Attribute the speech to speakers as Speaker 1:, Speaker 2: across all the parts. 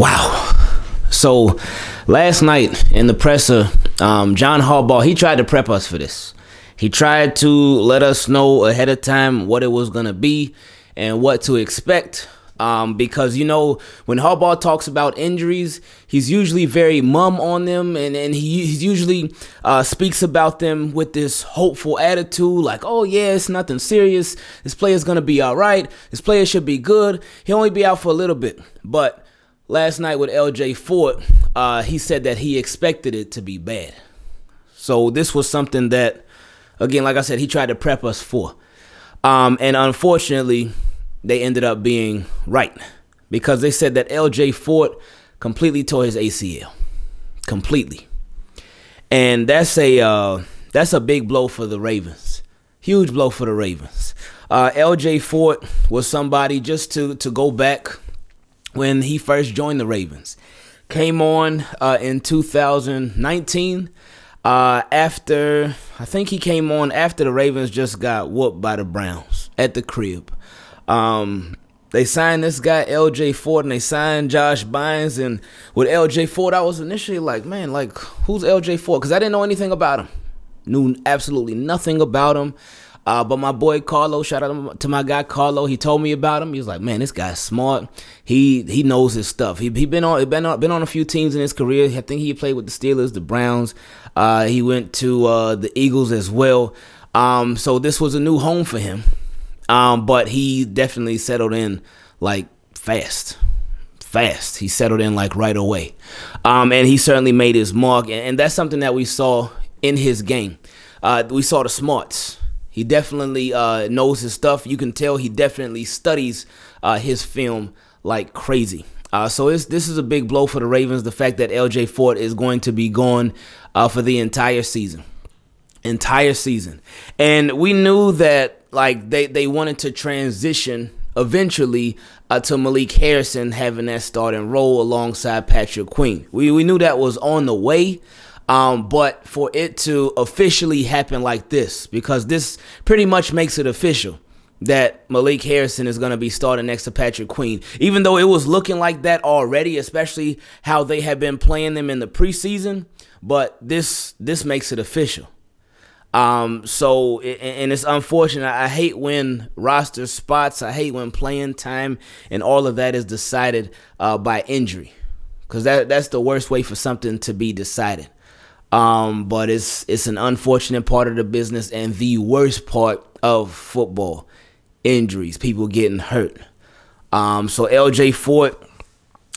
Speaker 1: Wow. So last night in the presser, um, John Harbaugh he tried to prep us for this. He tried to let us know ahead of time what it was gonna be and what to expect. Um, because you know when Harbaugh talks about injuries, he's usually very mum on them, and and he, he usually uh, speaks about them with this hopeful attitude, like, "Oh yeah, it's nothing serious. This player's gonna be all right. This player should be good. He'll only be out for a little bit." But last night with LJ Fort, uh, he said that he expected it to be bad. So this was something that, again, like I said, he tried to prep us for, um, and unfortunately they ended up being right because they said that LJ Fort completely tore his ACL, completely, and that's a uh, that's a big blow for the Ravens, huge blow for the Ravens. Uh, LJ Fort was somebody just to to go back when he first joined the Ravens, came on uh, in 2019. Uh, after I think he came on after the Ravens just got whooped by the Browns at the crib. Um, they signed this guy LJ Fort, and they signed Josh Bynes. And with LJ Fort, I was initially like, man, like who's LJ Fort? Because I didn't know anything about him, knew absolutely nothing about him. Uh, but my boy Carlo, shout out to my guy Carlo. He told me about him. He was like, "Man, this guy's smart. He he knows his stuff. He he been on been on been on a few teams in his career. I think he played with the Steelers, the Browns. Uh, he went to uh, the Eagles as well. Um, so this was a new home for him. Um, but he definitely settled in like fast. Fast. He settled in like right away. Um, and he certainly made his mark. And, and, that's something that we saw in his game. Uh, we saw the smarts. He definitely uh, knows his stuff. You can tell he definitely studies uh, his film like crazy. Uh, so this is a big blow for the Ravens. The fact that LJ Fort is going to be gone uh, for the entire season, entire season, and we knew that like they they wanted to transition eventually uh, to Malik Harrison having that starting role alongside Patrick Queen. We we knew that was on the way. Um, but for it to officially happen like this, because this pretty much makes it official that Malik Harrison is going to be starting next to Patrick Queen. Even though it was looking like that already, especially how they have been playing them in the preseason, but this this makes it official. Um, so and it's unfortunate. I hate when roster spots. I hate when playing time and all of that is decided uh, by injury, because that that's the worst way for something to be decided. Um, but it's it's an unfortunate part of the business and the worst part of football: injuries, people getting hurt. Um, so LJ Fort,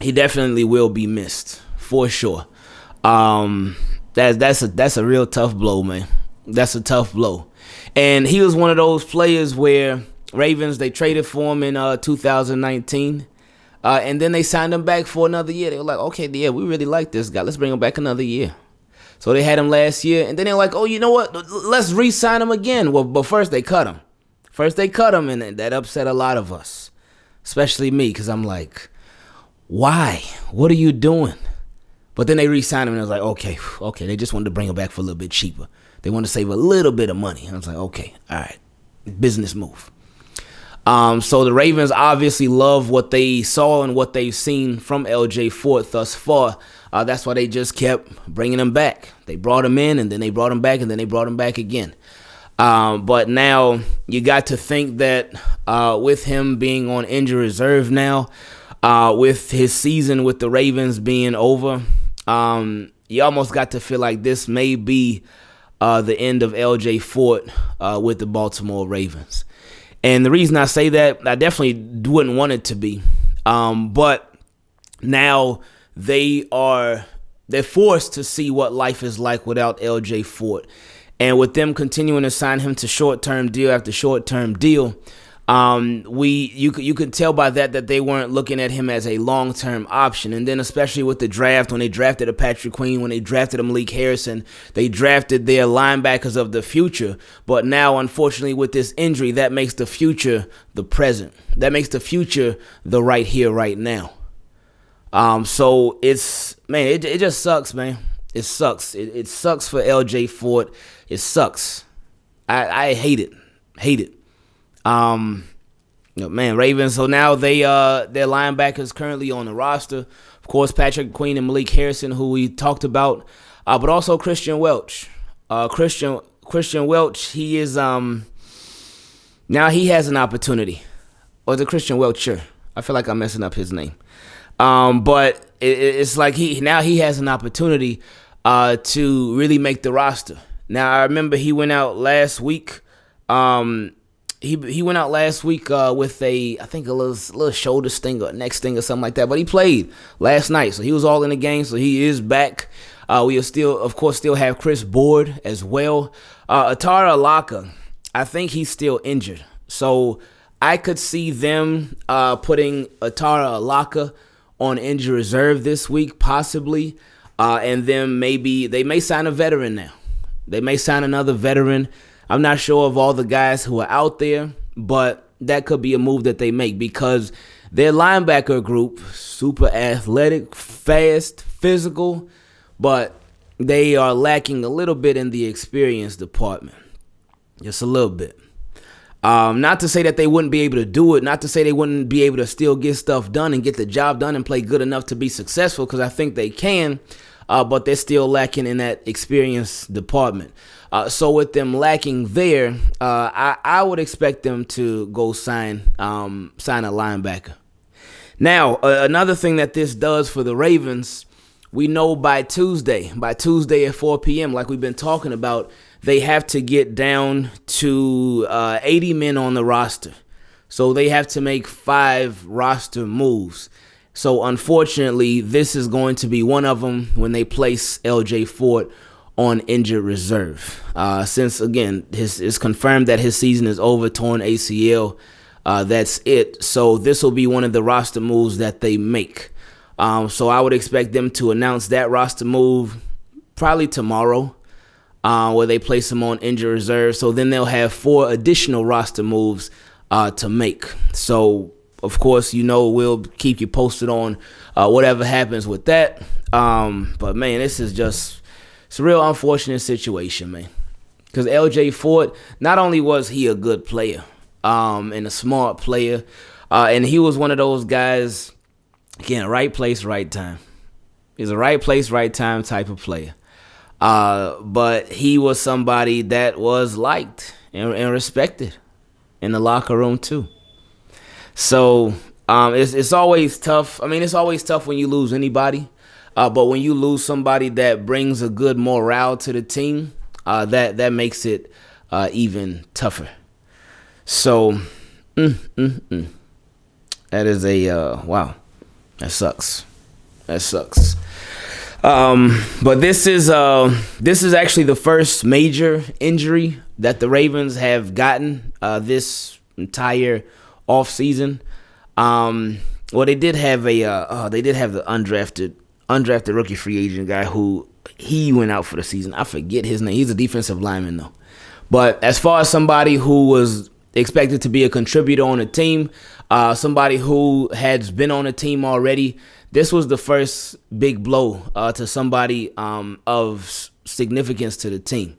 Speaker 1: he definitely will be missed for sure. Um, that's that's a that's a real tough blow, man that's a tough blow. And he was one of those players where Ravens they traded for him in uh, 2019. Uh, and then they signed him back for another year. They were like, okay, yeah, we really like this guy. Let's bring him back another year. So they had him last year, and then they're like, oh, you know what? Let's re-sign him again. Well, but first they cut him. First they cut him, and that upset a lot of us, especially me, because I'm like, why? What are you doing? But then they re-signed him, and I was like, okay, okay. They just wanted to bring him back for a little bit cheaper. They wanted to save a little bit of money. I was like, okay, all right, business move. Um, so the Ravens obviously love what they saw and what they've seen from LJ Fort thus far. Uh, that's why they just kept bringing him back. They brought him in, and then they brought him back, and then they brought him back again. Um, but now you got to think that uh, with him being on injury reserve now, uh, with his season with the Ravens being over, um, you almost got to feel like this may be uh, the end of LJ Fort uh, with the Baltimore Ravens. And the reason I say that, I definitely wouldn't want it to be. Um, but now they are they're forced to see what life is like without LJ Fort. And with them continuing to sign him to short term deal after short term deal, um, we you you could tell by that that they weren't looking at him as a long term option. And then especially with the draft, when they drafted a Patrick Queen, when they drafted a Malik Harrison, they drafted their linebackers of the future. But now, unfortunately, with this injury, that makes the future the present. That makes the future the right here, right now. Um, so it's man, it it just sucks, man. It sucks. It, it sucks for LJ Fort. It sucks. I I hate it. Hate it. Um, man, Ravens. So now they uh their linebackers currently on the roster. Of course, Patrick Queen and Malik Harrison, who we talked about, uh, but also Kristian Welch. Uh, Christian Kristian Welch, he is um now he has an opportunity. Or the Christian Welcher. I feel like I'm messing up his name. Um, but it, it's like he now he has an opportunity uh, to really make the roster. Now I remember he went out last week. Um, he he went out last week uh, with a I think a little little shoulder sting or neck sting or something like that. But he played last night, so he was all in the game. So he is back. Uh, we will still, of course, still have Chris Board as well. Uh, Otaro Alaka, I think he's still injured. So I could see them uh, putting Atara Alaka on injury reserve this week, possibly. Uh, and then maybe they may sign a veteran now. They may sign another veteran. I'm not sure of all the guys who are out there, but that could be a move that they make because their linebacker group, super athletic, fast, physical, but they are lacking a little bit in the experience department. Just a little bit. Um, not to say that they wouldn't be able to do it, not to say they wouldn't be able to still get stuff done and get the job done and play good enough to be successful, because I think they can, uh, but they're still lacking in that experience department. Uh, so with them lacking there, uh, I, I would expect them to go sign um, sign a linebacker. Now, another thing that this does for the Ravens we know by Tuesday, by Tuesday at 4 p.m., like we've been talking about, they have to get down to uh, 80 men on the roster. So they have to make five roster moves. So unfortunately, this is going to be one of them when they place LJ Fort on injured reserve. Uh, since again, his, it's confirmed that his season is over, torn ACL. Uh, that's it. So this will be one of the roster moves that they make. Um, so I would expect them to announce that roster move probably tomorrow, uh, where they place him on injured reserve. So then they'll have four additional roster moves uh, to make. So of course, you know we'll keep you posted on uh, whatever happens with that. Um, but man, this is just it's a real unfortunate situation, man. Because LJ Fort, not only was he a good player um, and a smart player, uh, and he was one of those guys Again, right place, right time. He's a right place, right time type of player. Uh, but he was somebody that was liked and, and respected in the locker room too. So um, it's it's always tough. I mean, it's always tough when you lose anybody. Uh, but when you lose somebody that brings a good morale to the team, uh, that that makes it uh, even tougher. So, mm, mm, mm. that is a uh, wow. That sucks. That sucks. Um, but this is uh, this is actually the first major injury that the Ravens have gotten uh, this entire off season. Um, well, they did have a uh, uh, they did have the undrafted undrafted rookie free agent guy who he went out for the season. I forget his name. He's a defensive lineman though. But as far as somebody who was expected to be a contributor on a team, uh, somebody who has been on a team already. This was the first big blow uh, to somebody um, of significance to the team.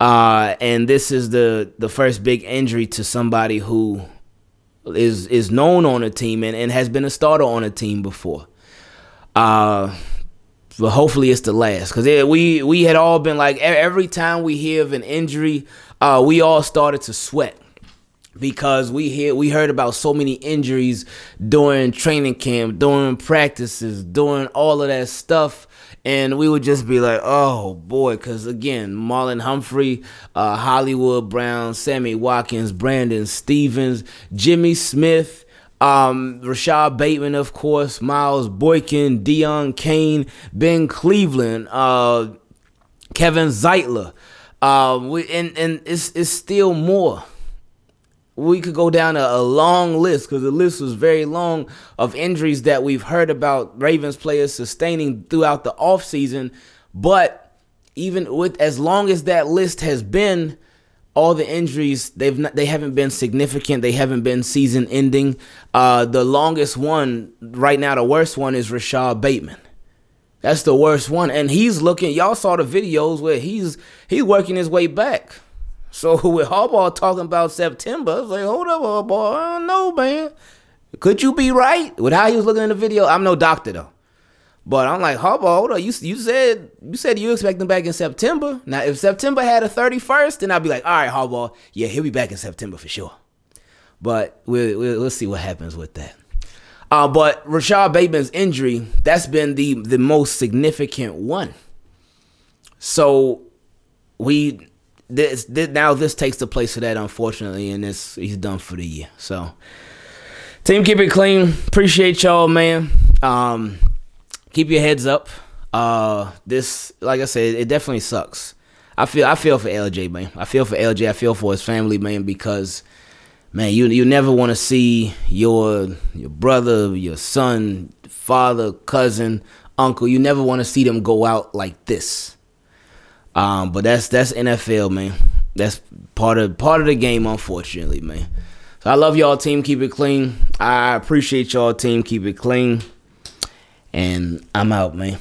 Speaker 1: Uh, and this is the, the first big injury to somebody who is is known on a team and, and has been a starter on a team before. Uh, but hopefully it's the last. Because we we had all been like every time we hear of an injury, uh, we all started to sweat. Because we hear we heard about so many injuries during training camp, during practices, during all of that stuff. And we would just be like, oh boy, because again, Marlon Humphrey, uh, Hollywood Brown, Sammy Watkins, Brandon Stephens, Jimmy Smith, um, Rashod Bateman, of course, Miles Boykin, Deon Cain, Ben Cleveland, uh, Kevin Zeitler. Uh, we, and, and it's, it's still more we could go down a, a long list because the list was very long of injuries that we've heard about Ravens players sustaining throughout the offseason. But even with as long as that list has been, all the injuries they've not, they haven't been significant. They haven't been season ending. Uh, the longest one right now, the worst one is Rashod Bateman. That's the worst one, and he's looking. Y'all saw the videos where he's he's working his way back. So with Harbaugh talking about September, I was like, hold up, Harbaugh, I don't know, man. Could you be right with how he was looking in the video? I'm no doctor though, But I'm like, Harbaugh, hold on. You you said you said you expect him back in September. Now, if September had a 31st, then I'd be like, all right, Harbaugh, yeah, he'll be back in September for sure. But we'll, we'll see what happens with that. Uh, but Rashod Bateman's injury, that's been the the most significant one. So we this, this now this takes the place of that, unfortunately, and this he's done for the year. So team, keep it clean. Appreciate y'all, man. Um, keep your heads up. Uh, this, like I said, it definitely sucks. I feel I feel for LJ, man. I feel for LJ. I feel for his family, man, because man, you you never want to see your your brother, your son, father, cousin, uncle. You never want to see them go out like this. Um, but that's that's NFL, man. That's part of part of the game, unfortunately, man. So I love y'all, team. Keep it clean. I appreciate y'all, team. Keep it clean. And I'm out, man.